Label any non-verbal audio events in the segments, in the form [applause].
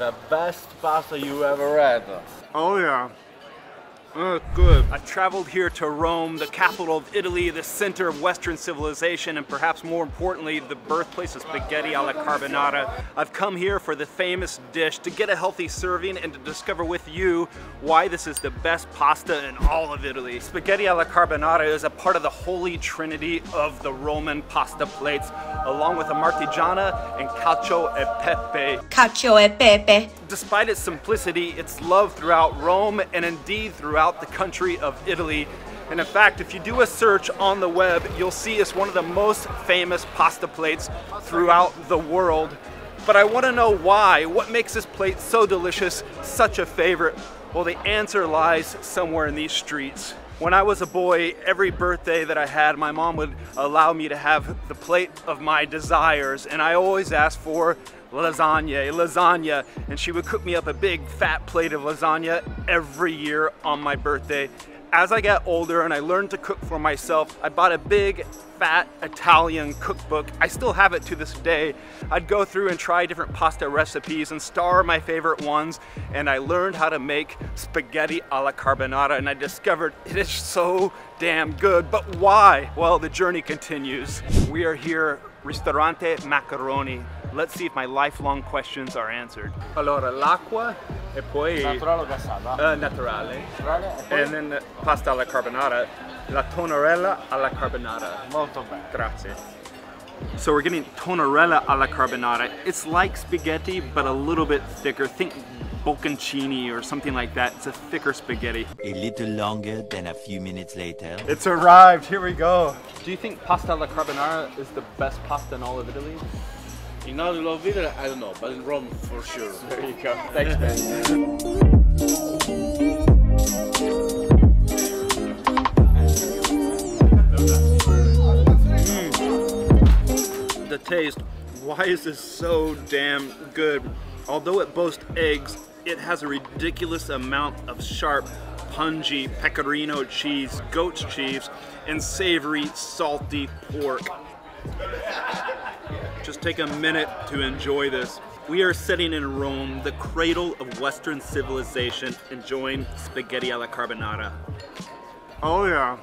The best pasta you ever had. Oh yeah. Oh, good. I've traveled here to Rome, the capital of Italy, the center of Western civilization, and perhaps more importantly, the birthplace of spaghetti alla carbonara. I've come here for the famous dish to get a healthy serving and to discover with you why this is the best pasta in all of Italy. Spaghetti alla carbonara is a part of the holy trinity of the Roman pasta plates, along with amatriciana and cacio e pepe. Cacio e pepe. Despite its simplicity, it's loved throughout Rome and indeed throughout throughout the country of Italy. And in fact, if you do a search on the web, you'll see it's one of the most famous pasta plates throughout the world. But I want to know why. What makes this plate so delicious, such a favorite? Well, the answer lies somewhere in these streets. When I was a boy, every birthday that I had, my mom would allow me to have the plate of my desires, and I always asked for lasagna, lasagna, and she would cook me up a big fat plate of lasagna every year on my birthday. As I got older and I learned to cook for myself, I bought a big fat Italian cookbook. I still have it to this day. I'd go through and try different pasta recipes and star my favorite ones and I learned how to make spaghetti alla carbonara and I discovered it is so damn good. But why? Well, the journey continues. We are here, Ristorante Maccheroni, Let's see if my lifelong questions are answered. Allora, l'acqua e poi... Naturale o gassata? Uh, naturale. Naturale e poi... And then the pasta alla carbonara. La tonnarelli alla carbonara. Molto bene. Grazie. So we're getting tonnarelli alla carbonara. It's like spaghetti, but a little bit thicker. Think bocconcini or something like that. It's a thicker spaghetti. A little longer than a few minutes later. It's arrived, here we go. Do you think pasta alla carbonara is the best pasta in all of Italy? In all of Italy, I don't know, but in Rome for sure. [laughs] There you go. Thanks, man. Mm. The taste. Why is this so damn good? Although it boasts eggs, it has a ridiculous amount of sharp, pungy pecorino cheese, goat's cheese, and savory, salty pork. Just take a minute to enjoy this. We are sitting in Rome, the cradle of Western civilization, enjoying spaghetti alla carbonara. Oh yeah,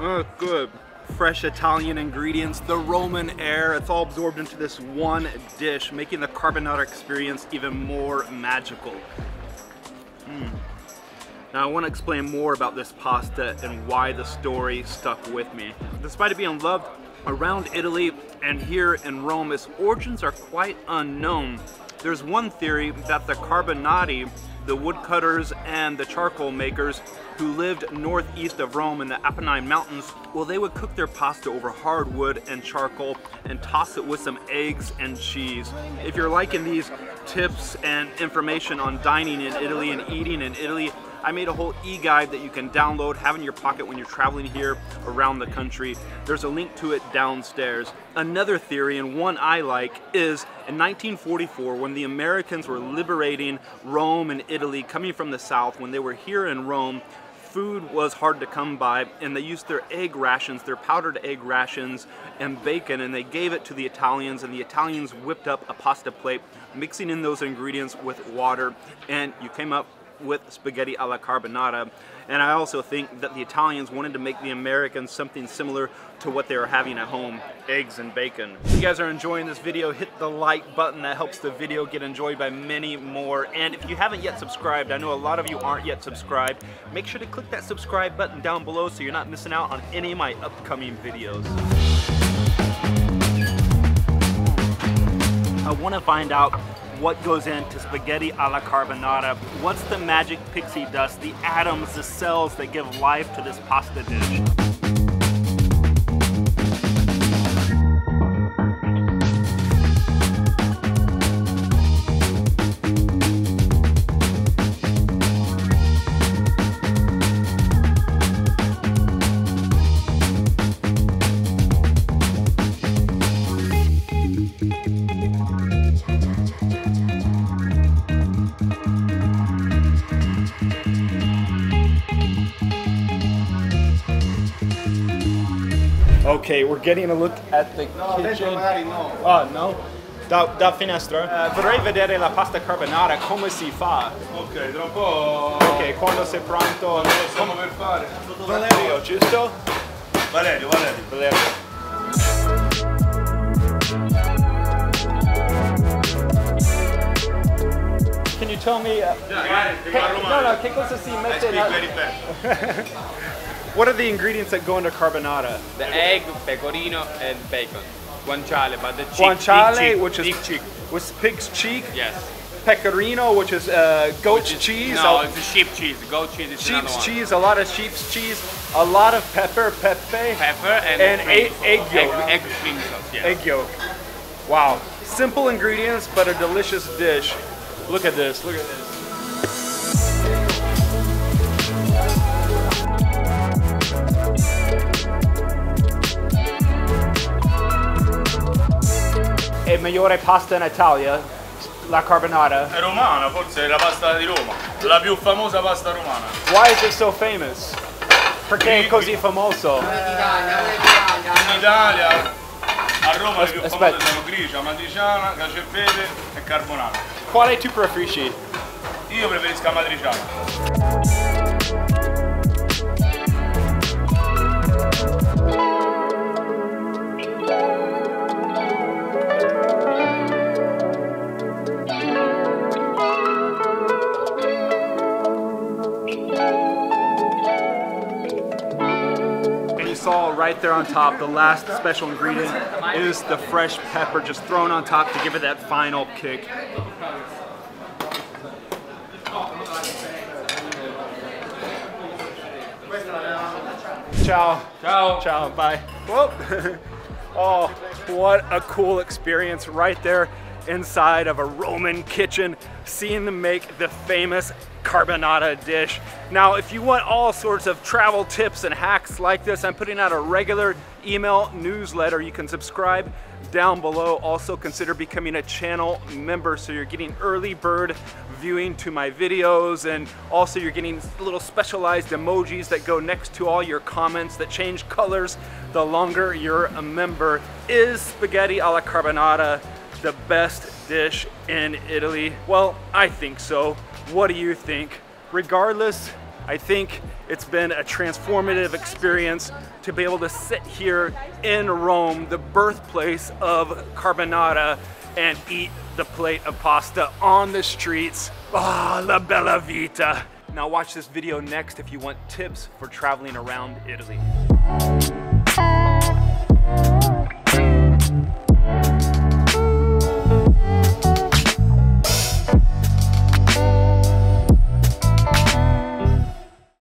oh good. Fresh Italian ingredients, the Roman air, it's all absorbed into this one dish, making the carbonara experience even more magical. Mm. Now I want to explain more about this pasta and why the story stuck with me. Despite it being loved around Italy and here in Rome, its origins are quite unknown. There's one theory that the Carbonari, the woodcutters and the charcoal makers who lived northeast of Rome in the Apennine Mountains, well they would cook their pasta over hardwood and charcoal and toss it with some eggs and cheese. If you're liking these tips and information on dining in Italy and eating in Italy, I made a whole e-guide that you can download, have in your pocket when you're traveling here around the country. There's a link to it downstairs. Another theory, and one I like, is in 1944 when the Americans were liberating Rome and Italy coming from the south, when they were here in Rome, food was hard to come by and they used their egg rations, their powdered egg rations and bacon and they gave it to the Italians and the Italians whipped up a pasta plate mixing in those ingredients with water and you came up with spaghetti alla carbonara. And I also think that the Italians wanted to make the Americans something similar to what they were having at home, eggs and bacon. If you guys are enjoying this video, hit the like button. That helps the video get enjoyed by many more. And if you haven't yet subscribed, I know a lot of you aren't yet subscribed, make sure to click that subscribe button down below so you're not missing out on any of my upcoming videos. I want to find out what goes into spaghetti alla carbonara. What's the magic pixie dust, the atoms, the cells that give life to this pasta dish? Okay, we're getting a look at the No, kitchen. no. Oh, no? Da, da finestra. Eh, vorrei vedere la pasta carbonara come si fa. Ok, tra un po'. Ok, quando sei pronto. Lo stiamo per fare. Valerio, giusto? Valerio, Valerio. Valerio. Can you tell me? Uh, che, no, no, che cosa si I mette speak very fast. What are the ingredients that go into carbonara? The egg, pecorino, and bacon. Guanciale, but the cheek. Guanciale, cheek, which is cheek. with pig's cheek. Yes. Pecorino, which is uh, goat's Which is- cheese. No, it's a sheep cheese. Goat cheese is sheep's one. cheese, a lot of sheep's cheese, a lot of pepper, pepe, Pepper and, And egg- egg yolk. Egg, egg cream sauce. Yes. egg yolk. Wow, simple ingredients but a delicious dish. Look at this. Look at this. Migliore pasta in Italia, la carbonara. È romana, forse è la pasta di Roma. La più famosa pasta romana. Why is it so famous? Perché è così famoso? In Italia, a Roma le più Aspetta. famose sono grigia, matriciana, cacio e pepe e carbonara. Quale tu preferisci? Io preferisco la matriciana. And you saw right there on top, the last special ingredient is the fresh pepper just thrown on top to give it that final kick. Ciao. Ciao. Ciao, bye. Whoop. [laughs] oh, what a cool experience right there inside of a Roman kitchen, seeing them make the famous carbonara dish. Now, if you want all sorts of travel tips and hacks like this, I'm putting out a regular email newsletter. You can subscribe down below. Also consider becoming a channel member so you're getting early bird viewing to my videos and also you're getting little specialized emojis that go next to all your comments that change colors the longer you're a member. Is spaghetti alla carbonara the best dish in Italy? Well, I think so. What do you think? Regardless, I think it's been a transformative experience to be able to sit here in Rome, the birthplace of carbonara, and eat the plate of pasta on the streets. Ah, la bella vita. Now watch this video next if you want tips for traveling around Italy.